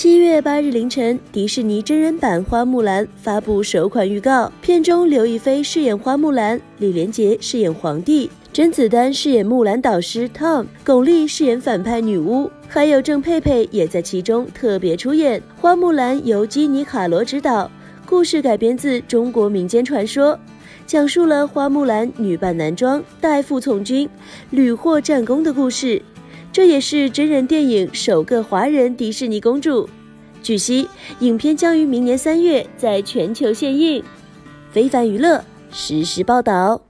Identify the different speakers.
Speaker 1: 七月八日凌晨，迪士尼真人版《花木兰》发布首款预告，片中刘亦菲饰演花木兰，李连杰饰演皇帝，甄子丹饰演木兰导师 Tom，巩俐饰演反派女巫，还有郑佩佩也在其中特别出演。《花木兰》由基尼卡罗执导，故事改编自中国民间传说，讲述了花木兰女扮男装代父从军，屡获战功的故事。这也是真人电影首个华人迪士尼公主。据悉，影片将于明年三月在全球献映。非凡娱乐实时报道。